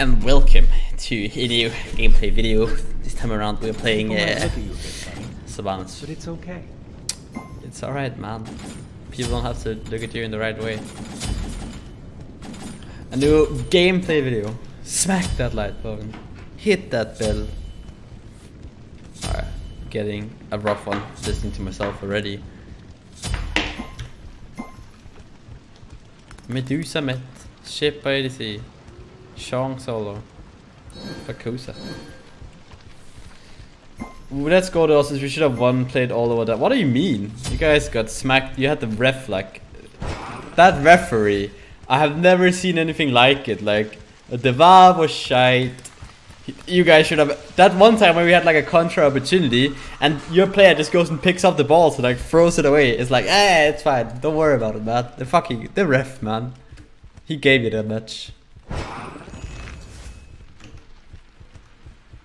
and welcome to a new gameplay video. This time around we're playing might uh, look at you a bit funny, Sylvanus. but it's okay. It's alright man. People don't have to look at you in the right way. A new gameplay video. Smack that light button. Hit that bell. Alright, getting a rough one listening to myself already. Medusa Met, Ship by the Sea, Shang Solo, Bakusa. Ooh, let's go to us. We should have one played all over that. What do you mean? You guys got smacked. You had the ref like that referee. I have never seen anything like it. Like the VAR was shite. You guys should have that one time when we had like a contra opportunity and your player just goes and picks up the ball so like throws it away. It's like, eh, it's fine. Don't worry about it, man. The fucking the ref, man. He gave you that match.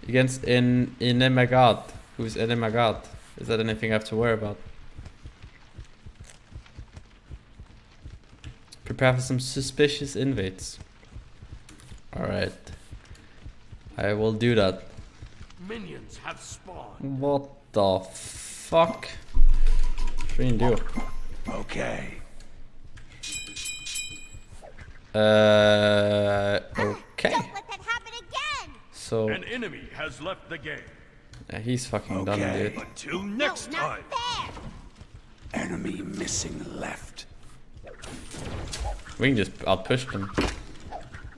Against in in Magad. Who's in Magad? Is that anything I have to worry about? Prepare for some suspicious invades. Alright. I will do that. Minions have spawned. What the fuck? What do? Okay. Uh, okay. Don't let that happen again! So An enemy has left the game. yeah, he's fucking done, Okay. dude. Until No, next not time. fair! Enemy missing left. We can just out push them.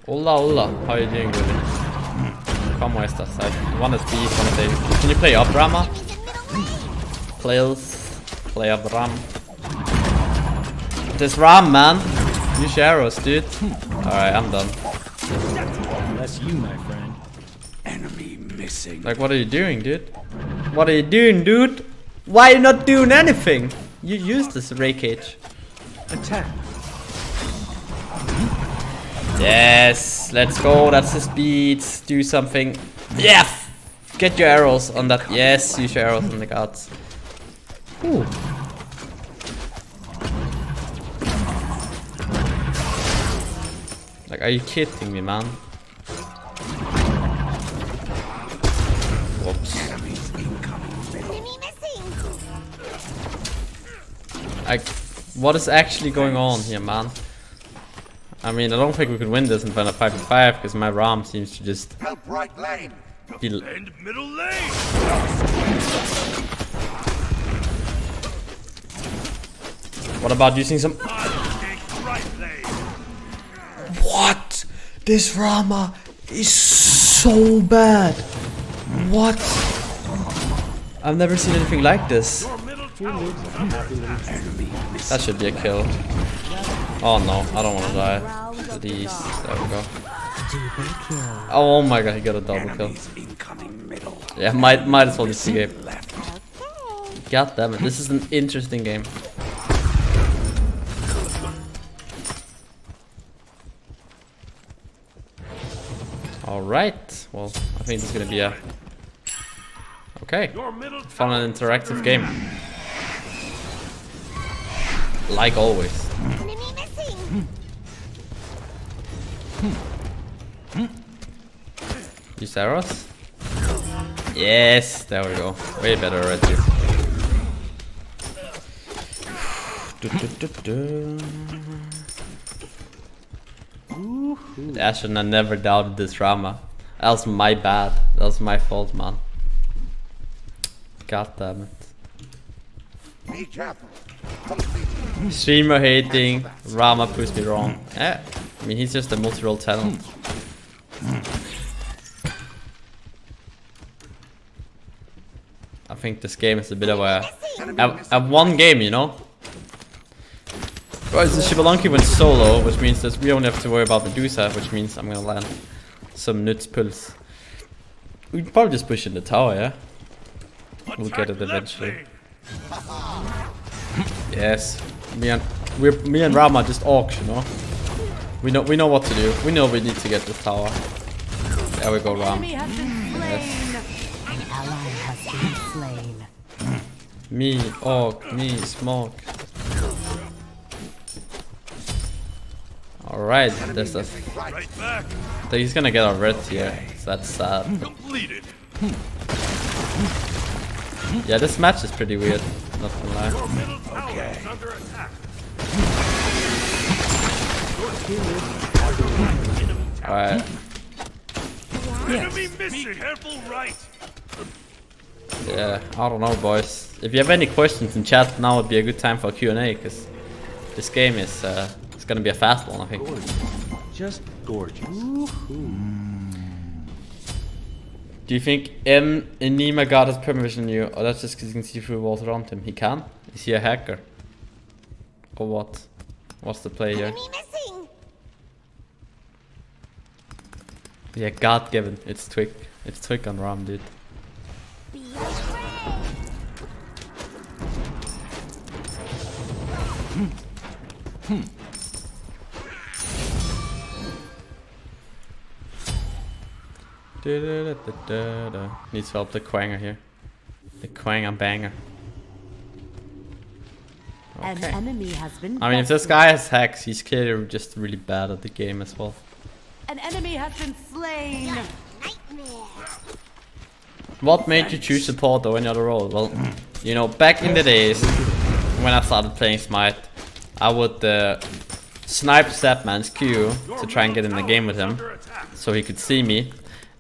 Hola, hola. How are you doing, really? Come west that side. One is B, one is A. Can you play up, Rama? Enemies in! Players, play up Ram. This Ram, man. Use your arrows, dude. Alright, I'm done. That's you, my friend. Missing. Like, what are you doing, dude? What are you doing, dude? Why you not doing anything? You use this ray cage. Attack. Yes, let's go. That's the speed. Do something. Yeah. Get your arrows on that. Yes, use your arrows on the guards. Ooh. Like, are you kidding me, man? Whoops. Enemy! Like, what is actually going on here, man? I mean, I don't think we could win this in front of 5 v 5 because my ROM seems to just Help right lane. be. Defend middle lane. What about using some. Right. What? This Rama is so bad. What? I've never seen anything like this. That should be a kill. Oh no, I don't want to die. Please, there we go. Oh my god, he got a double kill. Yeah, might might as well just game. God damn it, this is an interesting game. Alright, well, I think this is gonna be a... Okay, fun and interactive game. Like always. Use arrows? Yes, there we go. Way better du. Ashen, I never doubted this drama. That was my bad. That was my fault, man. God damn it. Be careful. Streamer hating, Rama proves me wrong. Yeah, I mean he's just a multi-role talent. I think this game is a bit of a, a, one game, you know? Right, so Shivalanki went solo, which means that we only have to worry about the Medusa, which means I'm gonna land some nuts pulls. We can probably just push in the tower, yeah? We'll get it eventually. Yes, me and we me and Rama just orcs, you know. We know we know what to do. We know we need to get this tower. There we go, Ram. Enemy has. An ally has been slain. Me, orc, me, smoke. Alright, there's a. Right. He's gonna get a red here. So that's sad. Completed. Yeah, this match is pretty weird. Not gonna lie. Middle tower is under attack. Alright. Enemy missing. Be careful, right. Yeah, I don't know, boys. If you have any questions in chat, now would be a good time for Q&A, because this game is uh, it's gonna be a fast one, I think. Just gorgeous. Do you think M Enima God has permission you, or that's just because he can see through walls around him? He can? Is he a hacker? Or what? What's the play here? Yeah, God given. It's Twig. It's Twig on Ram, dude. Be afraid. Da-da-da-da-da-da. Needs to help the Quanger here. The Quang and Banger. An enemy has been I mean, if this guy has hacks, he's clearly just really bad at the game as well. An enemy has been slain. What made you choose support or any other role? Well, you know, back in the days when I started playing Smite, I would uh, snipe Zapman's Q to try and get in the game with him, so he could see me.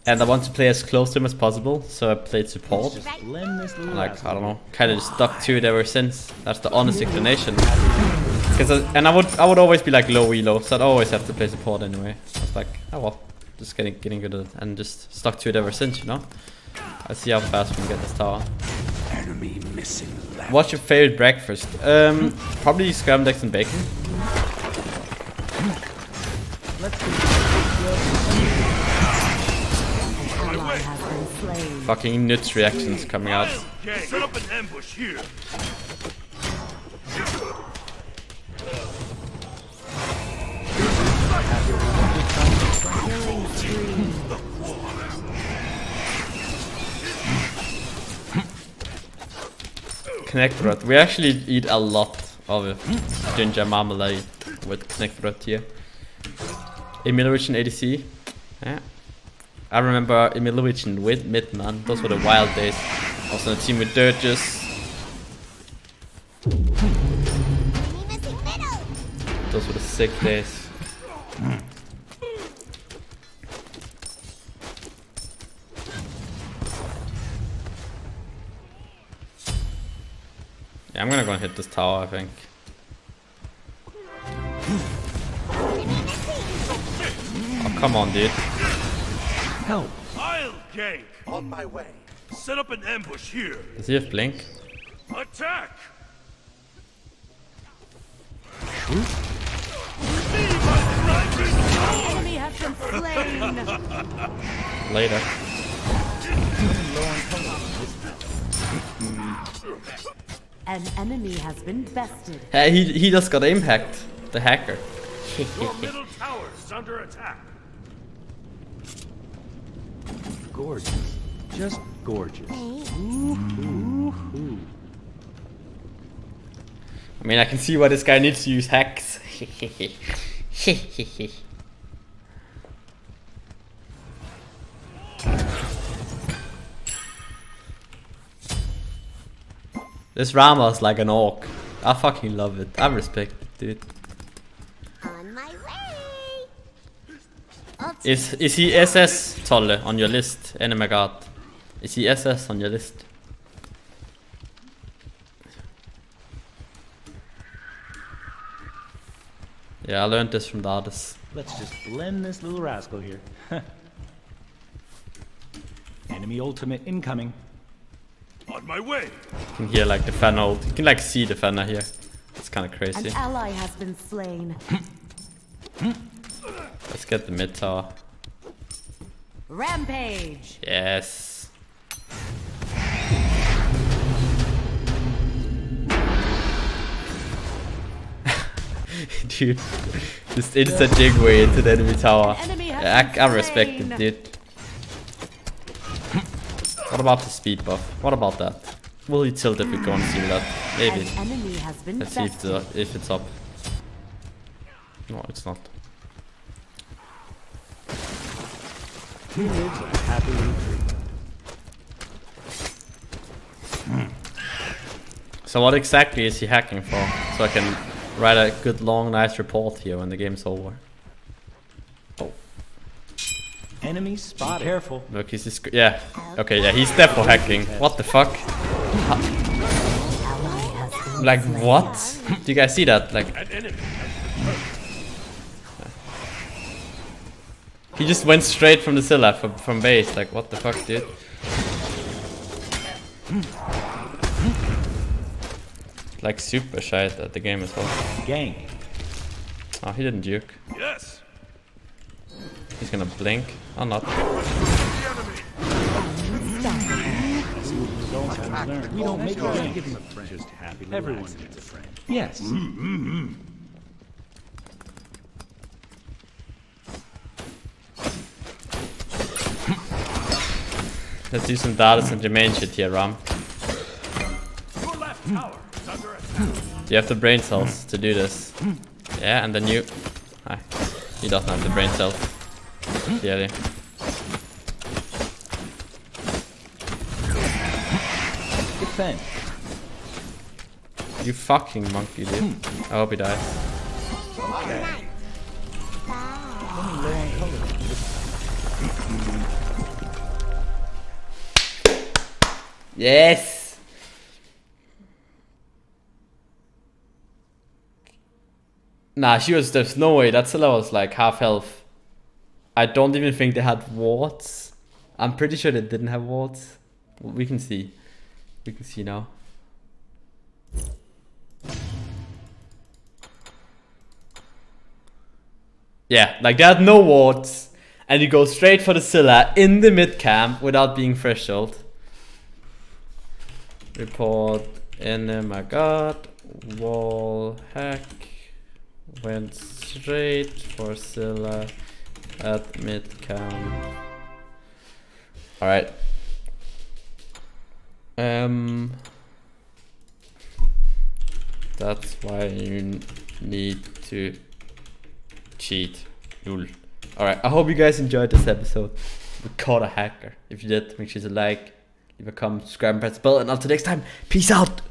And I want to play as close to him as possible, so I played support. Just blend this little Like, I don't know, kind of stuck to it ever since. That's the honest explanation. Cause I, and I would I would always be like low elo, so I'd always have to play support anyway. I was like, oh well, just getting getting good at it, and just stuck to it ever since, you know. I see how fast we can get this tower. Enemy missing left. What's your favorite breakfast? Um, probably scrambled eggs and bacon. An Fucking nuts reactions coming out. Set up an ambush here. Connect bread. We actually eat a lot of ginger marmalade with connect bread here. Emilovic and ADC. Yeah. I remember Emilovic and with Midman. Those were the wild days. I was on a team with Dirges. Those were the sick days. Yeah, I'm gonna go and hit this tower, I think. Oh, come on, dude. Help. I'll gank. On my way. Set up an ambush here. Does he have blink? Attack. Enemy has been slain. Later. An enemy has been bested. Hey, he, he just got impact. The hacker. Your middle tower is under attack. Gorgeous. Just gorgeous. I mean, I can see why this guy needs to use hacks. this Rama's like an orc. I fucking love it. I respect it, dude. Is is he SS Tolle on your list? Enemy guard. Is he SS on your list? Yeah, I learned this from Dardis. Let's just blend this little rascal here. Enemy ultimate incoming. On my way. You can hear like the fan ult. You can like see the Fenner here. It's kind of crazy. An crazy. ally has been slain. Let's get the mid tower. Rampage. Yes. dude, just instant Jing Wei into the enemy tower. enemy Yeah, I, I respect it, dude. What about the speed buff? What about that? Will he tilt if we go and see that? Maybe. enemy has been Let's see if, the, if it's up. No, it's not. He lives a happy little. Hmm. So what exactly is he hacking for? So I can write a good long nice report here when the game's over. Oh, Enemy spotted. Careful. look, he's just yeah. Okay, yeah, he's definitely hacking. What the fuck? Ally has been Like what? Do you guys see that? Like An enemy. He just went straight from the Scylla from, from base. Like what the fuck, dude? Like super shy at the game as well. Gang. Oh, he didn't juke. Yes. He's gonna blink. Oh, not. The enemy. We don't make a gank. Just happy Everyone needs a friend. Yes. Mm-hmm. Let's do some data and Jermaine shit here, Ram. Your left tower is under attack. You have the brain cells to do this. Yeah, and then you... Ah, he doesn't have the brain cells. Clearly. Defend. You fucking monkey, dude. I hope he dies. Night. Yes! Nah, she was, there's no way, that Scylla was like half health. I don't even think they had wards. I'm pretty sure they didn't have wards. We can see. We can see now. Yeah, like they had no wards. And you go straight for the Scylla in the mid camp without being threshold. Report enema god wall hack went straight for Scylla at mid camp. Alright. Um that's why you need to cheat. Alright, I hope you guys enjoyed this episode. We caught a hacker. If you did, make sure to like, and press the bell. And until next time, peace out.